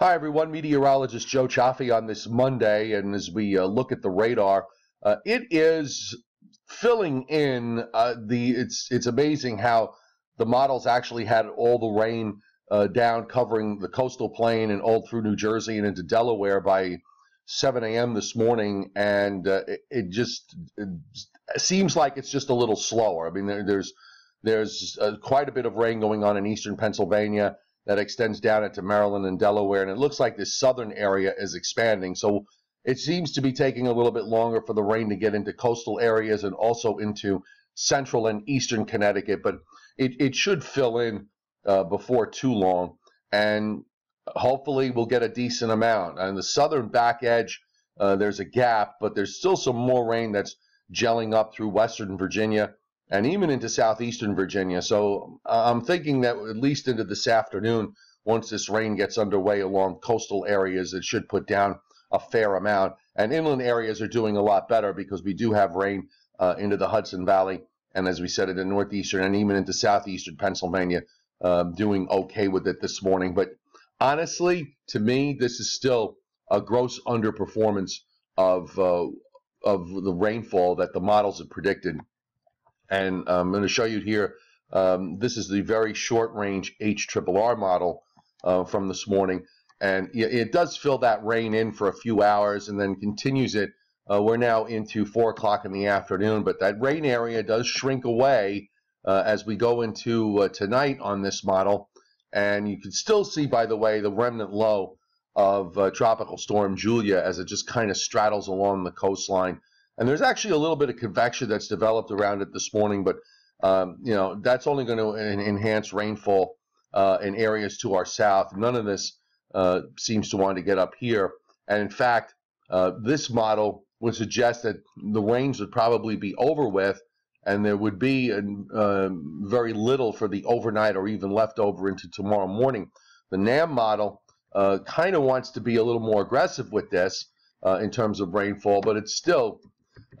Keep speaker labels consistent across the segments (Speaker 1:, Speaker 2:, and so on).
Speaker 1: Hi, everyone. Meteorologist Joe Cioffi on this Monday. And as we uh, look at the radar, uh, it is filling in uh, the. It's it's amazing how the models actually had all the rain uh, down covering the coastal plain and all through New Jersey and into Delaware by 7 a.m. this morning, and uh, it, it, just it seems like it's just a little slower. I mean, there, there's there's uh, quite a bit of rain going on in eastern Pennsylvania that extends down into Maryland and Delaware, and it looks like this southern area is expanding. So it seems to be taking a little bit longer for the rain to get into coastal areas and also into central and eastern Connecticut, but it, it should fill in uh, before too long. And hopefully we'll get a decent amount. On the southern back edge, uh, there's a gap, but there's still some more rain that's gelling up through western Virginia and even into southeastern Virginia. So uh, I'm thinking that at least into this afternoon, once this rain gets underway along coastal areas, it should put down a fair amount. And inland areas are doing a lot better because we do have rain uh, into the Hudson Valley. And as we said, in the northeastern and even into southeastern Pennsylvania, uh, doing okay with it this morning. But honestly, to me, this is still a gross underperformance of uh, of the rainfall that the models have predicted. And I'm going to show you here. Um, this is the very short range HRRR model uh, from this morning. And it does fill that rain in for a few hours and then continues it. Uh, we're now into 4 o'clock in the afternoon, but that rain area does shrink away uh, as we go into uh, tonight on this model. And you can still see, by the way, the remnant low of uh, Tropical Storm Julia as it just kind of straddles along the coastline. And there's actually a little bit of convection that's developed around it this morning, but um, you know that's only going to enhance rainfall uh, in areas to our south. None of this uh, seems to want to get up here. And in fact, uh, this model would suggest that the rains would probably be over with, and there would be uh, very little for the overnight or even left over into tomorrow morning. The NAM model uh, kind of wants to be a little more aggressive with this uh, in terms of rainfall, but it's still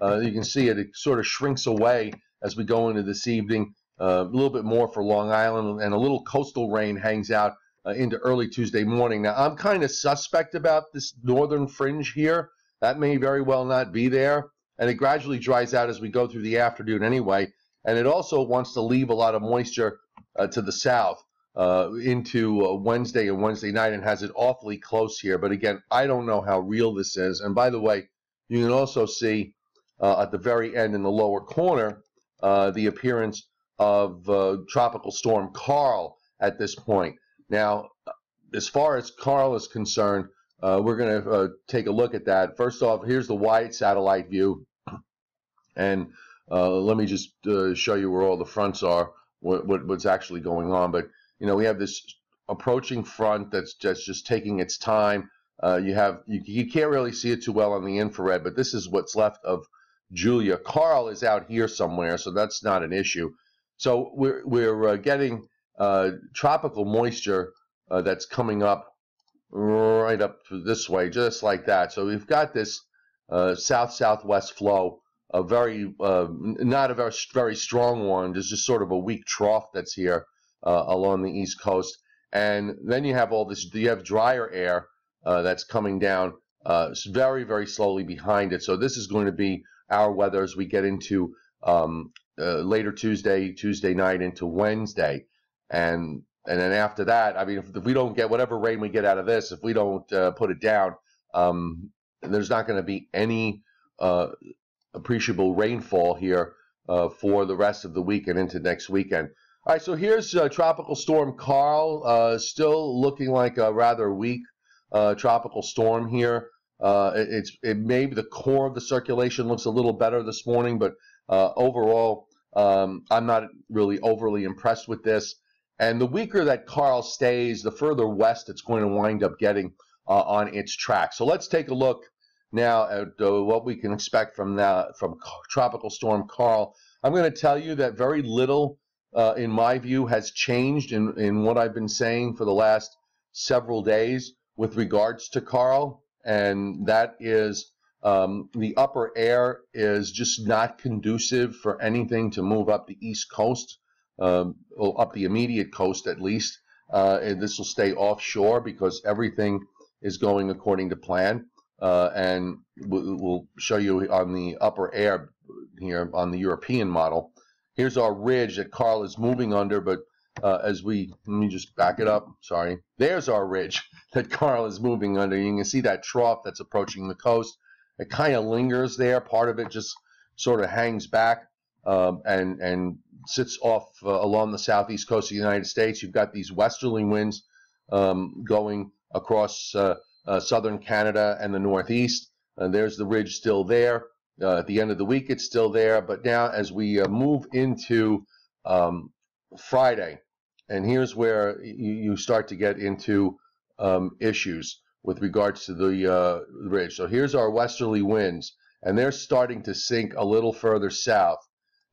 Speaker 1: uh, you can see it, it sort of shrinks away as we go into this evening. Uh, a little bit more for Long Island, and a little coastal rain hangs out uh, into early Tuesday morning. Now, I'm kind of suspect about this northern fringe here. That may very well not be there, and it gradually dries out as we go through the afternoon anyway. And it also wants to leave a lot of moisture uh, to the south uh, into uh, Wednesday and Wednesday night and has it awfully close here. But again, I don't know how real this is. And by the way, you can also see uh, at the very end in the lower corner uh, the appearance of uh, Tropical Storm Karl at this point. Now, as far as Karl is concerned, uh, we're going to uh, take a look at that. First off, here's the wide satellite view. And uh, let me just show you where all the fronts are, what, what, what's actually going on. But, you know, we have this approaching front that's just, just taking its time. you have you, you can't really see it too well on the infrared, but this is what's left of Julia. Karl is out here somewhere, so that's not an issue. So we're we're uh, getting uh, tropical moisture uh, that's coming up right up this way, just like that. So we've got this uh, south southwest flow, a very uh, not a very very strong one. There's just sort of a weak trough that's here uh, along the east coast, and then you have all this. You have drier air that's coming down very very slowly behind it. So this is going to be our weather as we get into um, uh, later Tuesday, Tuesday night into Wednesday, and and then after that, I mean, if, if we don't get whatever rain we get out of this, if we don't uh, put it down, um, there's not going to be any uh, appreciable rainfall here uh, for the rest of the week and into next weekend. All right, so here's uh, Tropical Storm Karl, uh, still looking like a rather weak tropical storm here. Uh, it, it's it maybe the core of the circulation looks a little better this morning, but uh, overall, um, I'm not really overly impressed with this. And the weaker that Karl stays, the further west it's going to wind up getting uh, on its track. So let's take a look now at uh, what we can expect from that from Tropical Storm Karl. I'm going to tell you that very little, uh, in my view, has changed in, in what I've been saying for the last several days with regards to Karl and that is um, the upper air is just not conducive for anything to move up the east coast, um, up the immediate coast at least. Uh, and this will stay offshore because everything is going according to plan. Uh, and we'll show you on the upper air here on the European model. Here's our ridge that Karl is moving under, but uh, as we, let me just back it up, sorry. There's our ridge that Karl is moving under. You can see that trough that's approaching the coast. It kind of lingers there. Part of it just sort of hangs back um, and, and sits off uh, along the southeast coast of the United States. You've got these westerly winds um, going across uh, uh southern Canada and the northeast. And there's the ridge still there. Uh, at the end of the week, it's still there. But now, as we uh, move into um, Friday, and here's where you, you start to get into um, issues with regards to the uh, ridge. So here's our westerly winds, and they're starting to sink a little further south.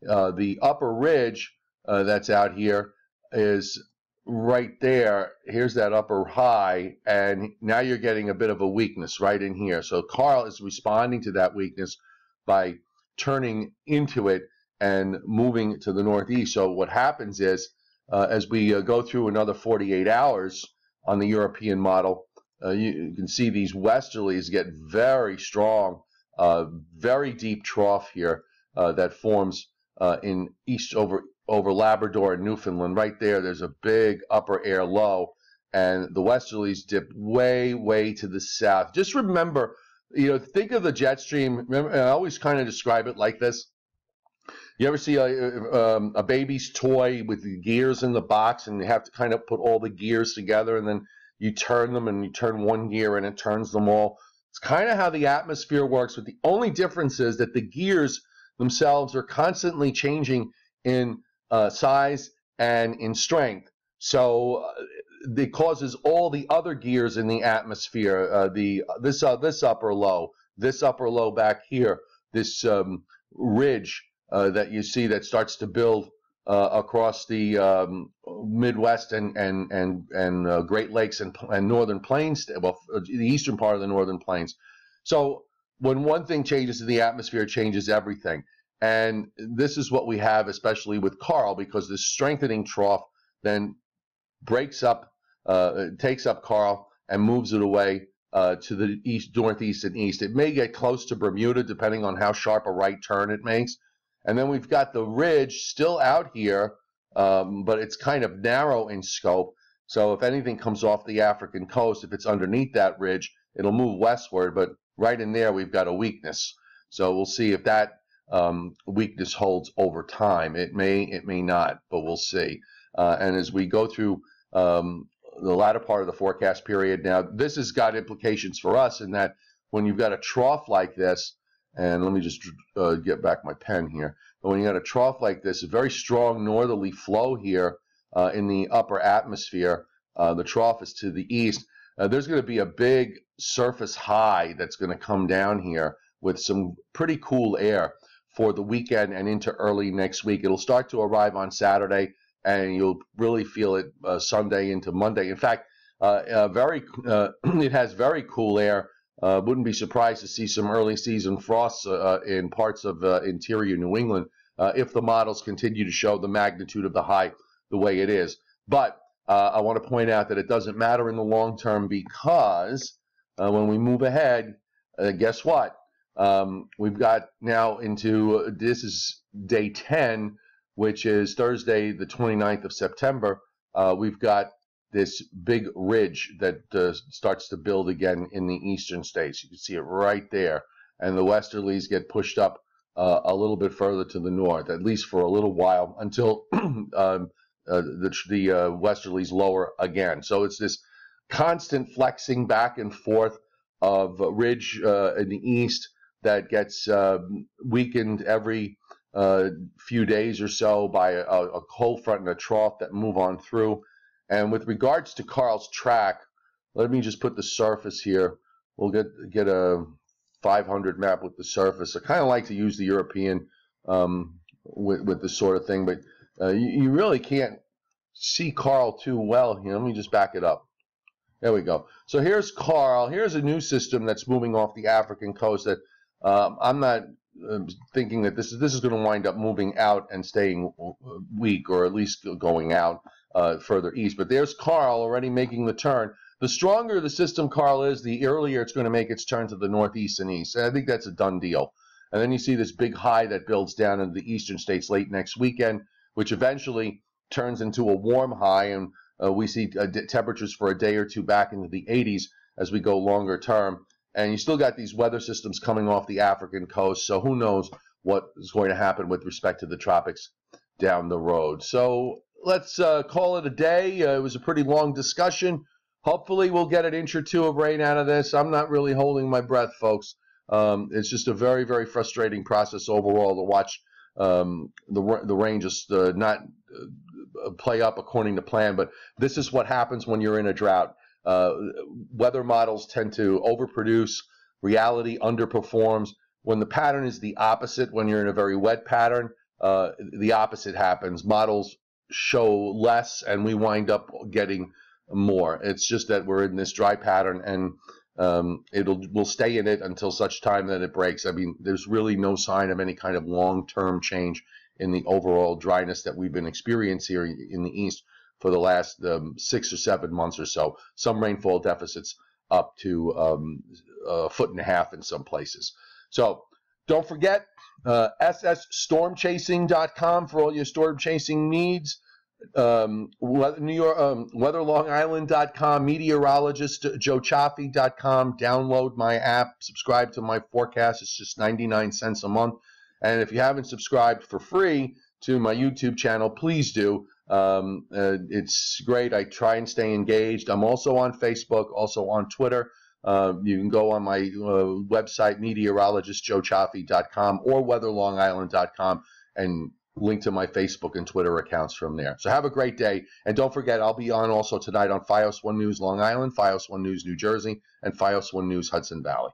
Speaker 1: Uh, the upper ridge uh, that's out here is right there. Here's that upper high, and now you're getting a bit of a weakness right in here. So Karl is responding to that weakness by turning into it and moving to the northeast. So what happens is, as we uh, go through another 48 hours on the European model, uh, you, you, can see these westerlies get very strong, uh, very deep trough here uh, that forms uh, in east over over Labrador and Newfoundland. Right there, there's a big upper air low, and the westerlies dip way, way to the south. Just remember, you know, think of the jet stream. Remember, I always kind of describe it like this. You ever see a, um, a baby's toy with the gears in the box, and you have to kind of put all the gears together, and then you turn them, and you turn one gear, and it turns them all. It's kind of how the atmosphere works, but the only difference is that the gears themselves are constantly changing in uh, size and in strength. So uh, it causes all the other gears in the atmosphere, uh, the this uh, this upper low, this upper low back here, this um, ridge uh, that you see that starts to build uh, across the um, Midwest and and and and uh, Great Lakes and, and northern plains, well, the eastern part of the northern plains. So when one thing changes in the atmosphere, it changes everything. And this is what we have, especially with Karl, because this strengthening trough then breaks up, uh, takes up Karl and moves it away uh, to the east, northeast, and east. It may get close to Bermuda, depending on how sharp a right turn it makes. And then we've got the ridge still out here, um, but it's kind of narrow in scope. So if anything comes off the African coast, if it's underneath that ridge, it'll move westward. But right in there, we've got a weakness. So we'll see if that um, weakness holds over time. It may, it may not, but we'll see. Uh, and as we go through um, the latter part of the forecast period, now this has got implications for us in that when you've got a trough like this, and let me just uh, get back my pen here. But when you got a trough like this, a very strong northerly flow here uh, in the upper atmosphere, uh, the trough is to the east. Uh, there's going to be a big surface high that's going to come down here with some pretty cool air for the weekend and into early next week. It'll start to arrive on Saturday, and you'll really feel it uh, Sunday into Monday. In fact, uh, uh, very it has very cool air. Wouldn't be surprised to see some early season frosts in parts of interior New England if the models continue to show the magnitude of the high the way it is. But uh, I want to point out that it doesn't matter in the long term because uh, when we move ahead, uh, guess what? Um, we've got now into this is day 10, which is Thursday, the 29th of September. Uh, we've got this big ridge that uh, starts to build again in the eastern states. You can see it right there. And the westerlies get pushed up uh, a little bit further to the north, at least for a little while, until um, uh, the, the uh, westerlies lower again. So it's this constant flexing back and forth of ridge uh, in the east that gets uh, weakened every uh, few days or so by a, a, cold front and a trough that move on through. And with regards to Karl's track, let me just put the surface here. We'll get get a 500 map with the surface. I kind of like to use the European um, with, with this sort of thing, but uh, you, you, really can't see Karl too well here. Let me just back it up. There we go. So here's Karl. Here's a new system that's moving off the African coast that um, I'm not um, thinking that this is this is going to wind up moving out and staying weak, or at least going out uh, further east. But there's Karl already making the turn. The stronger the system Karl, is, the earlier it's going to make its turn to the northeast and east. And I think that's a done deal. And then you see this big high that builds down into the eastern states late next weekend, which eventually turns into a warm high, and uh, we see uh, temperatures for a day or two back into the 80s as we go longer term. And you still got these weather systems coming off the African coast, so who knows what is going to happen with respect to the tropics down the road. So let's uh, call it a day. Uh, it was a pretty long discussion. Hopefully, we'll get an inch or two of rain out of this. I'm not really holding my breath, folks. Um, it's just a very, very frustrating process overall to watch um, the the rain just uh, not uh, play up according to plan. But this is what happens when you're in a drought. Uh, weather models tend to overproduce. Reality underperforms. When the pattern is the opposite, when you're in a very wet pattern, uh, the opposite happens. Models show less, and we wind up getting more. It's just that we're in this dry pattern, and um, it'll we'll stay in it until such time that it breaks. I mean, there's really no sign of any kind of long-term change in the overall dryness that we've been experiencing here in the east for the last um, six or seven months or so. Some rainfall deficits up to um, a foot and a half in some places. So don't forget uh, ssstormchasing.com for all your storm chasing needs um, New York, um, weatherlongisland.com, meteorologist joecioffi.com. Download my app, subscribe to my forecast. It's just 99 cents a month. And if you haven't subscribed for free to my YouTube channel, please do. Um, uh, it's great. I try and stay engaged. I'm also on Facebook, also on Twitter. Uh, you can go on my uh, website, meteorologistjoecioffi.com or weatherlongisland.com, and link to my Facebook and Twitter accounts from there. So have a great day. And don't forget, I'll be on also tonight on FiOS 1 News Long Island, FiOS 1 News New Jersey, and FiOS 1 News Hudson Valley.